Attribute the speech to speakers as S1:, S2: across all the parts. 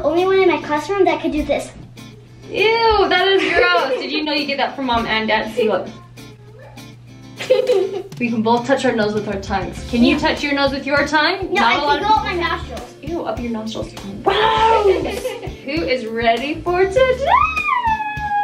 S1: the only one in my classroom that could do this.
S2: Ew, that is gross. Did you know you get that from mom and dad? See, look. we can both touch our nose with our tongues. Can you touch your nose with your tongue?
S1: No,
S2: Not
S1: I can go up my nostrils.
S2: Ew, up your nostrils. Wow! Who is ready for today?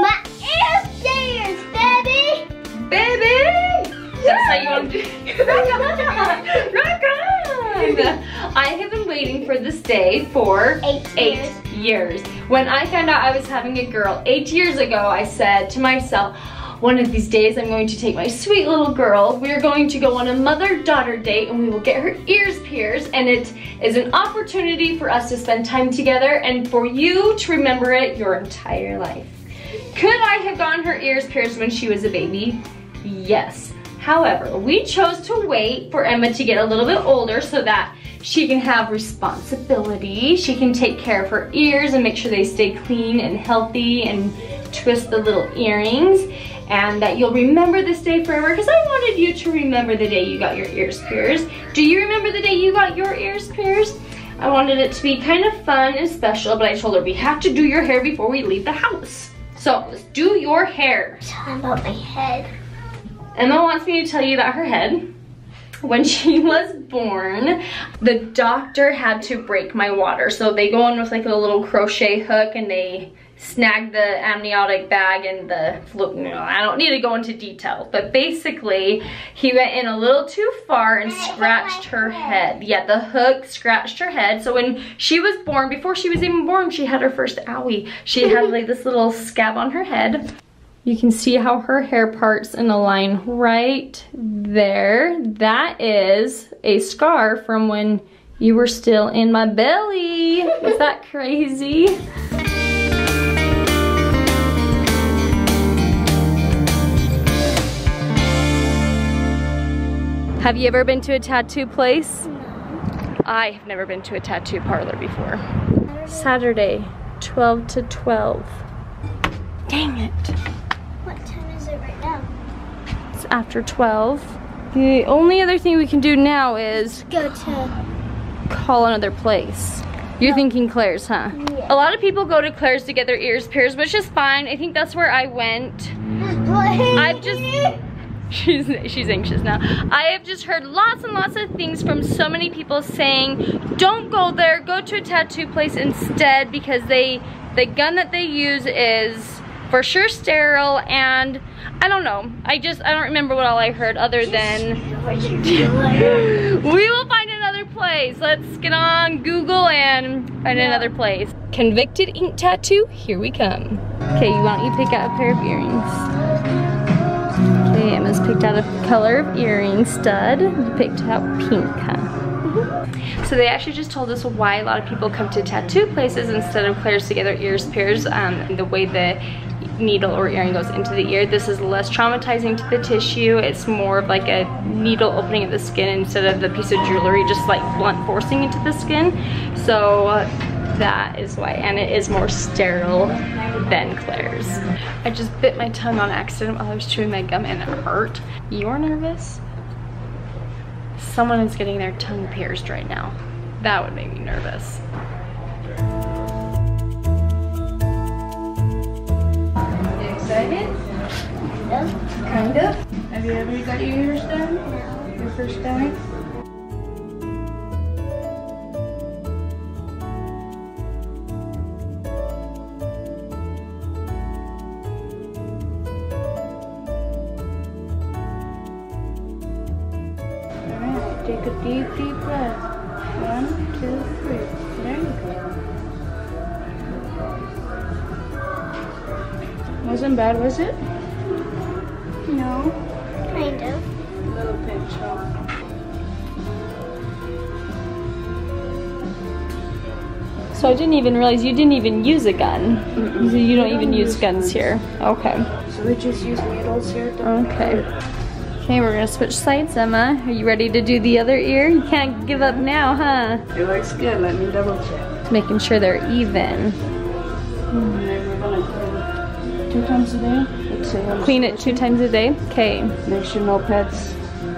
S1: My ear stairs, baby!
S2: Baby! That's how you want to do Rock on! Rock on! I have been waiting for this day for
S1: Eight
S2: eight years. When I found out I was having a girl eight years ago, I said to myself, one of these days I'm going to take my sweet little girl. We're going to go on a mother-daughter date and we will get her ears pierced and it is an opportunity for us to spend time together and for you to remember it your entire life. Could I have gotten her ears pierced when she was a baby? Yes. However, we chose to wait for Emma to get a little bit older so that she can have responsibility. She can take care of her ears and make sure they stay clean and healthy and twist the little earrings and that you'll remember this day forever because I wanted you to remember the day you got your ears pierced. Do you remember the day you got your ears pierced? I wanted it to be kind of fun and special, but I told her we have to do your hair before we leave the house. So let's do your hair.
S1: Tell me about my head.
S2: Emma wants me to tell you about her head. When she was born, the doctor had to break my water. So they go in with like a little crochet hook and they snag the amniotic bag and the. No, I don't need to go into detail, but basically he went in a little too far and scratched her head. Yeah, the hook scratched her head. So when she was born, before she was even born, she had her first owie. She had like this little scab on her head. You can see how her hair parts in a line right there. That is a scar from when you were still in my belly. Is that crazy? Have you ever been to a tattoo place? I have never been to a tattoo parlor before. Saturday, 12 to 12. Dang it.
S1: What time is it right now?
S2: It's after 12. The only other thing we can do now is
S1: Go to.
S2: call another place. You're thinking Claire's, huh?
S1: Yeah.
S2: A lot of people go to Claire's to get their ears pierced, which is fine. I think that's where I went. I've just she's she's anxious now. I have just heard lots and lots of things from so many people saying, don't go there, go to a tattoo place instead because they the gun that they use is for sure sterile and I don't know. I just I don't remember what all I heard other than we will find another place. Let's get on Google and find another place. Convicted ink tattoo, here we come. Okay, why don't you pick out a pair of earrings? Okay, Emma's picked out a color of earring stud. You picked out pink, huh? So they actually just told us why a lot of people come to tattoo places instead of Claire's Together ears Pairs. Um, the way the needle or earring goes into the ear. This is less traumatizing to the tissue. It's more of like a needle opening at the skin instead of the piece of jewelry just like blunt forcing into the skin. So that is why, and it is more sterile than Claire's. I just bit my tongue on accident while I was chewing my gum and it hurt. You're nervous? Someone is getting their tongue pierced right now. That would make me nervous.
S3: Excited? Kind of. Have you ever got your ears done? Your first time? Alright, take a deep, deep breath. One, two, three. Wasn't bad, was it?
S1: No. Kind of.
S3: A little huh?
S2: So I didn't even realize you didn't even use a gun. So you don't even use guns here. Okay.
S3: So we just use needles here.
S2: Okay. Okay, we're gonna switch sides, Emma. Are you ready to do the other ear? You can't give up now, huh?
S3: It looks good. Let me double check.
S2: Making sure they're even.
S3: And two times a day. Let's say I'm
S2: Clean it two times a day. Okay.
S3: Make sure no pets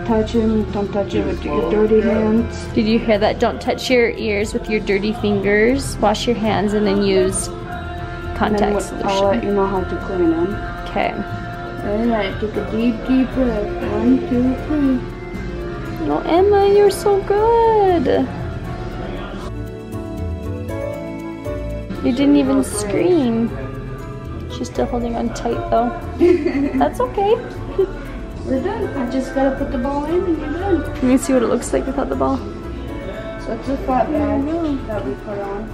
S3: touch him. Don't touch it with your dirty hands.
S2: Did you hear that? Don't touch your ears with your dirty fingers. Wash your hands and then use
S3: And
S2: contact
S3: then what- I'll let you know how to clean them.
S2: Okay.
S3: Alright, take a deep, deep breath. One, two, three.
S2: Oh, Emma, you're so good. You didn't even scream. She's still holding on tight though. That's okay.
S3: We're done. I just gotta put the ball in and you're done.
S2: Let me see what it looks like without the ball.
S3: So it's a flat back that we put on.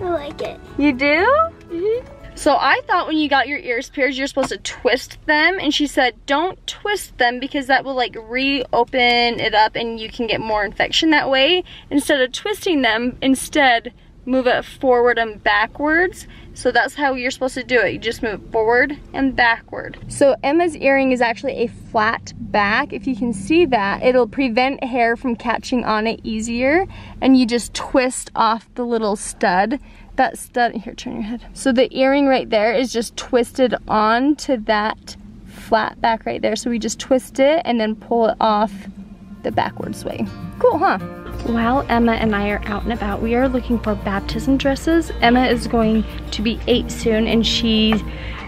S1: I like it.
S2: You do? Mm-hmm. So I thought when you got your ears pierced, you're supposed to twist them. And she said, don't twist them because that will like reopen it up and you can get more infection that way. Instead of twisting them, instead move it forward and backwards. So that's how you're supposed to do it. You just move it forward and backward. So Emma's earring is actually a flat back. If you can see that, it'll prevent hair from catching on it easier. And you just twist off the little stud. That stud, here, turn your head. So the earring right there is just twisted onto that flat back right there. So we just twist it and then pull it off the backwards way. Cool, huh? While Emma and I are out and about, we are looking for baptism dresses. Emma is going to be eight soon and she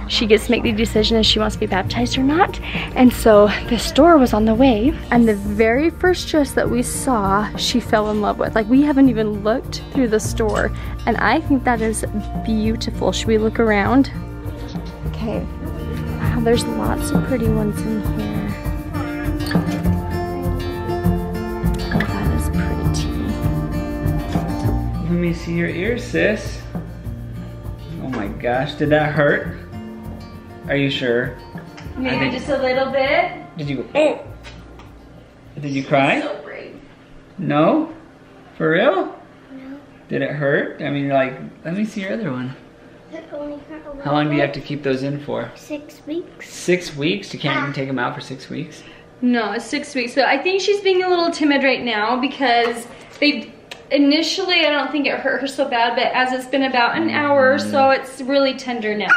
S2: she gets to make the decision if she wants to be baptized or not. And so the store was on the way and the very first dress that we saw, she fell in love with. Like we haven't even looked through the store and I think that is beautiful. Should we look around? Okay. Wow, there's lots of pretty ones in here.
S4: Me see your ears, sis. Oh my gosh, did that hurt? Are you sure?
S2: Maybe
S4: think-
S2: just a little bit.
S4: Did you? Oh. Did you cry?
S2: So brave.
S4: No? For real?
S1: No.
S4: Did it hurt? I mean, like, let me see your other one.
S1: It only hurt a
S4: How long do you have to keep those in for?
S1: Six weeks.
S4: Six weeks? You can't even ah. take them out for six weeks?
S2: No, it's six weeks. So I think she's being a little timid right now because they initially I don't think it hurt her so bad, but as it's been about an hour or so, mm-hmm. it's really tender now.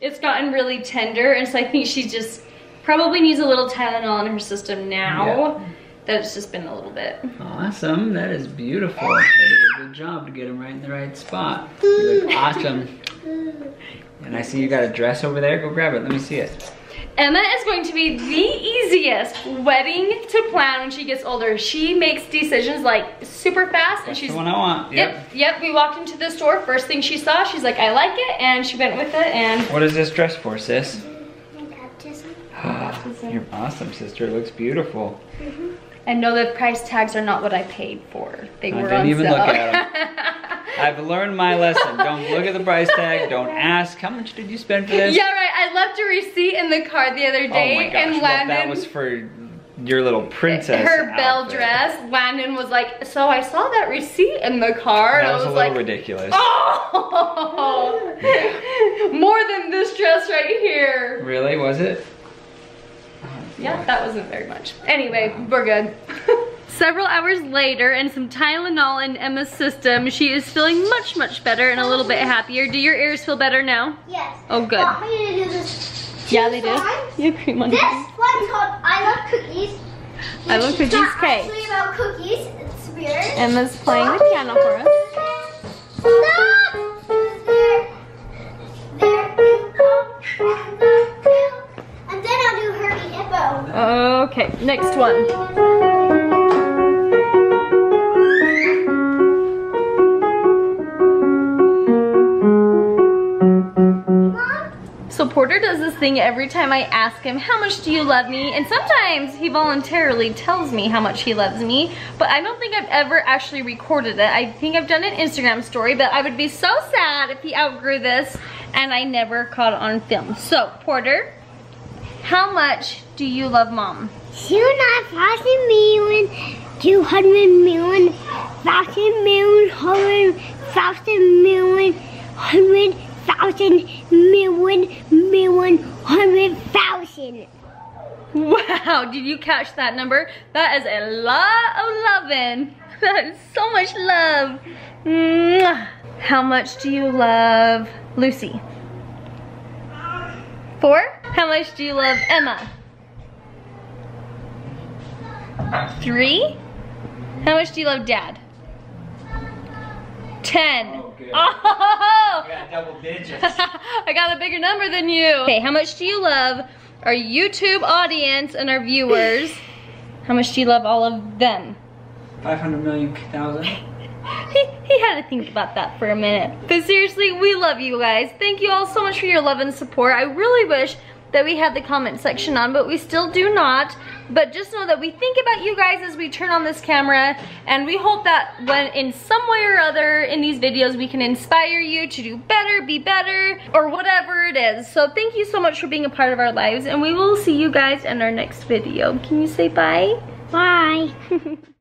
S2: It's gotten really tender, and so I think she just probably needs a little Tylenol in her system now. That it's just been a little bit.
S4: Awesome. That is beautiful. They did a good job to get him right in the right spot. You look awesome. And I see you got a dress over there. Go grab it. Let me see it.
S2: Emma is going to be the easiest wedding to plan when she gets older. She makes decisions like super fast and she's
S4: the one I want. Yep.
S2: Yep, yep, we walked into the store, first thing she saw, she's like, I like it, and she went with it, and
S4: What is this dress for, sis?
S1: Baptism.
S4: You're awesome, sister. It looks beautiful. Mm-hmm.
S2: and know the price tags are not what I paid for. They
S4: I
S2: were
S4: didn't
S2: on
S4: even
S2: sale.
S4: look at them. I've learned my lesson. Don't look at the price tag. Don't ask how much did you spend for this.
S2: yeah, right, I left a receipt in the car the other
S4: Oh
S2: day,
S4: my gosh.
S2: and
S4: Well,
S2: Landon,
S4: that was for your little princess.
S2: her
S4: Belle
S2: dress, Landon was like, so I saw that receipt in the car, and
S4: That was
S2: was
S4: a little
S2: like,
S4: ridiculous.
S2: oh, more than this dress right here.
S4: Really? Was it? Oh,
S2: Yeah, that wasn't very much. Anyway, we're good. Several hours later and some Tylenol in Emma's system, she is feeling much, much better and a little bit happier. Do your ears feel better now?
S1: Yes.
S2: Oh, good.
S1: Want me to do?
S2: Yeah, they do. You have cream on
S1: This one's called I Love Cookies.
S2: I Love Cookies cake.
S1: actually about cookies. It's weird.
S2: Emma's playing the piano for us.
S1: Stop! There, there. And then I'll do Herbie Hippo.
S2: Okay, next one. Porter does this thing every time I ask him, how much do you love me? And sometimes he voluntarily tells me how much he loves me, but I don't think I've ever actually recorded it. I think I've done an Instagram story, but I would be so sad if he outgrew this and I never caught it on film. So Porter, how much do you love mom?
S1: Two thousand million, two hundred million, million, thousand million, million, hundred thousand.
S2: Wow, did you catch that number? That is a lot of loving. That is so much love. Mwah. How much do you love Lucy? Four? How much do you love Emma? Three? How much do you love Dad? Ten.
S4: Good.
S2: Oh!
S4: Got double digits.
S2: I got a bigger number than you. Okay, how much do you love our YouTube audience and our viewers? How much do you love all of them?
S4: 500 million thousand.
S2: He, he had to think about that for a minute. But seriously, we love you guys. Thank you all so much for your love and support. I really wish that we had the comment section on, but we still do not. But just know that we think about you guys as we turn on this camera, and we hope that when in some way or other in these videos we can inspire you to do better, be better, or whatever it is. So thank you so much for being a part of our lives, and we will see you guys in our next video. Can you say bye?
S1: Bye.